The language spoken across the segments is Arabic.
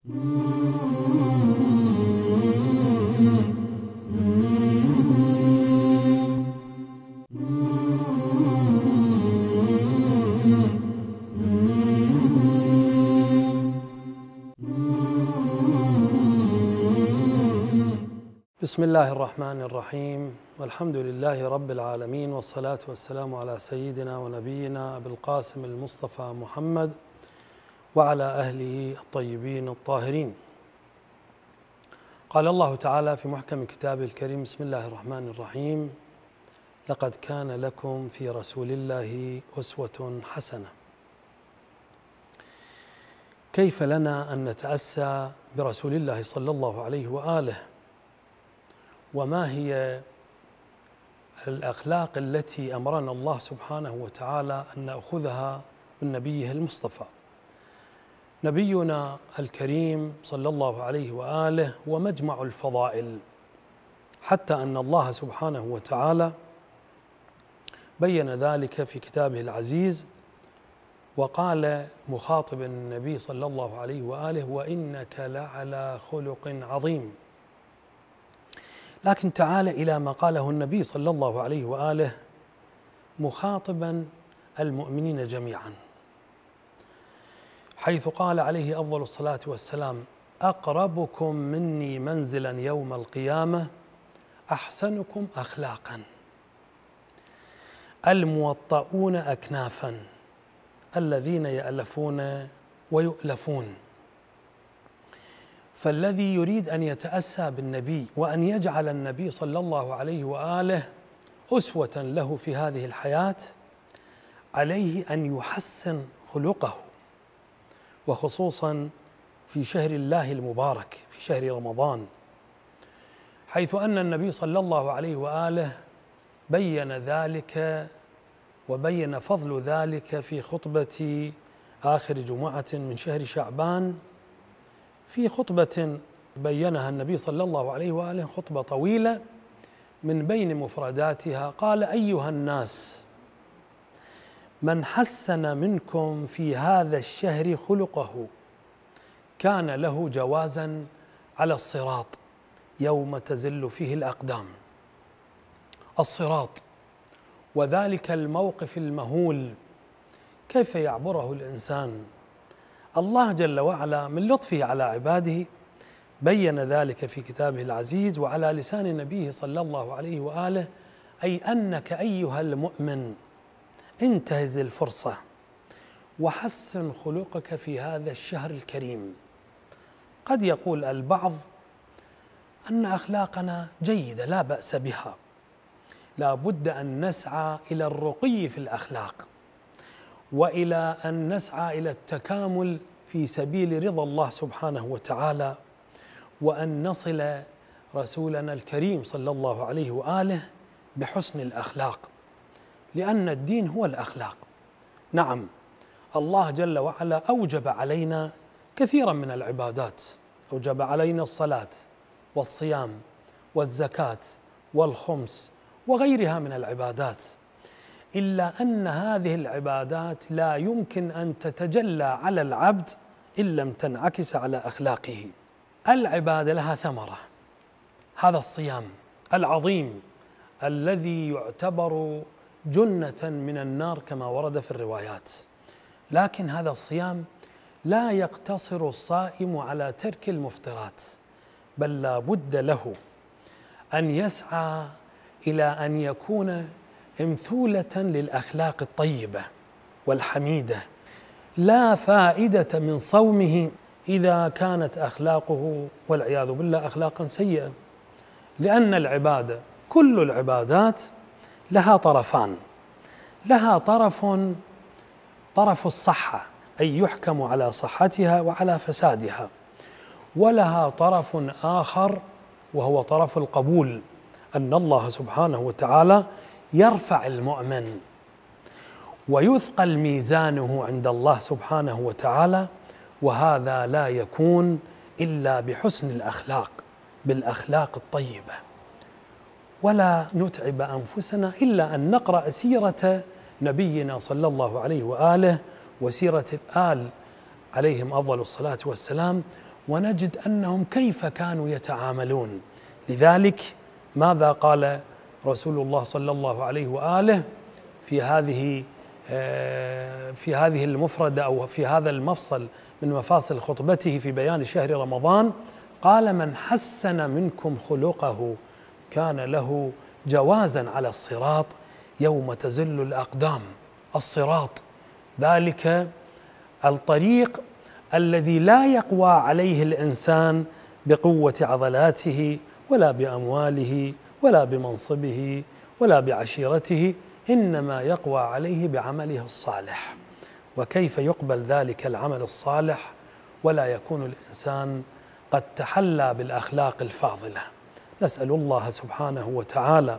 بسم الله الرحمن الرحيم والحمد لله رب العالمين والصلاة والسلام على سيدنا ونبينا أبي القاسم المصطفى محمد وعلى أهله الطيبين الطاهرين. قال الله تعالى في محكم كتابه الكريم بسم الله الرحمن الرحيم. لقد كان لكم في رسول الله أسوة حسنة. كيف لنا أن نتأسى برسول الله صلى الله عليه وآله؟ وما هي الأخلاق التي أمرنا الله سبحانه وتعالى أن نأخذها من نبيه المصطفى؟ نبينا الكريم صلى الله عليه وآله هو مجمع الفضائل. حتى أن الله سبحانه وتعالى بين ذلك في كتابه العزيز وقال مخاطبا النبي صلى الله عليه وآله وإنك لعلى خلق عظيم لكن تعال إلى ما قاله النبي صلى الله عليه وآله مخاطبا المؤمنين جميعا. حيث قال عليه أفضل الصلاة والسلام أقربكم مني منزلا يوم القيامة أحسنكم اخلاقا. الموطؤون اكنافا الذين يألفون ويؤلفون. فالذي يريد أن يتأسى بالنبي وأن يجعل النبي صلى الله عليه وآله أسوة له في هذه الحياة عليه أن يحسن خلقه. وخصوصا في شهر الله المبارك في شهر رمضان حيث أن النبي صلى الله عليه وآله بين ذلك وبين فضل ذلك في خطبة آخر جمعة من شهر شعبان. في خطبة بينها النبي صلى الله عليه وآله خطبة طويلة من بين مفرداتها قال أيها الناس من حسن منكم في هذا الشهر خلقه. كان له جوازا على الصراط يوم تزل فيه الأقدام. الصراط وذلك الموقف المهول. كيف يعبره الإنسان؟ الله جل وعلا من لطفه على عباده بين ذلك في كتابه العزيز وعلى لسان نبيه صلى الله عليه وآله أي أنك أيها المؤمن. انتهز الفرصة وحسن خلقك في هذا الشهر الكريم. قد يقول البعض أن أخلاقنا جيدة لا بأس بها. لا بد أن نسعى إلى الرقي في الأخلاق وإلى أن نسعى إلى التكامل في سبيل رضا الله سبحانه وتعالى وأن نصل رسولنا الكريم صلى الله عليه وآله بحسن الأخلاق. لأن الدين هو الأخلاق. نعم الله جل وعلا أوجب علينا كثيرا من العبادات. أوجب علينا الصلاة والصيام والزكاة والخمس وغيرها من العبادات. إلا أن هذه العبادات لا يمكن أن تتجلى على العبد إن لم تنعكس على أخلاقه. العباده لها ثمرة. هذا الصيام العظيم الذي يعتبر جنة من النار كما ورد في الروايات. لكن هذا الصيام لا يقتصر الصائم على ترك المفطرات بل لا بد له أن يسعى إلى أن يكون امثولة للأخلاق الطيبة والحميدة. لا فائدة من صومه إذا كانت أخلاقه والعياذ بالله أخلاقا سيئة لأن العبادة كل العبادات لها طرفان. لها طرف طرف الصحة أي يحكم على صحتها وعلى فسادها. ولها طرف آخر وهو طرف القبول أن الله سبحانه وتعالى يرفع المؤمن. ويثقل ميزانه عند الله سبحانه وتعالى وهذا لا يكون إلا بحسن الأخلاق بالأخلاق الطيبة. ولا نتعب أنفسنا إلا أن نقرأ سيرة نبينا صلى الله عليه وآله وسيرة الآل عليهم أفضل الصلاة والسلام ونجد أنهم كيف كانوا يتعاملون. لذلك ماذا قال رسول الله صلى الله عليه وآله في هذه آه، في هذه المفردة أو في هذا المفصل من مفاصل خطبته في بيان شهر رمضان؟ قال من حسن منكم خلقه كان له جوازا على الصراط يوم تزل الأقدام. الصراط ذلك الطريق الذي لا يقوى عليه الإنسان بقوة عضلاته ولا بأمواله ولا بمنصبه ولا بعشيرته إنما يقوى عليه بعمله الصالح. وكيف يقبل ذلك العمل الصالح؟ ولا يكون الإنسان قد تحلى بالأخلاق الفاضلة. نسأل الله سبحانه وتعالى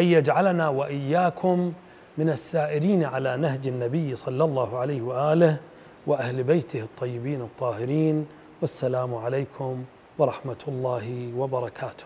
أن يجعلنا وإياكم من السائرين على نهج النبي صلى الله عليه وآله وأهل بيته الطيبين الطاهرين والسلام عليكم ورحمة الله وبركاته.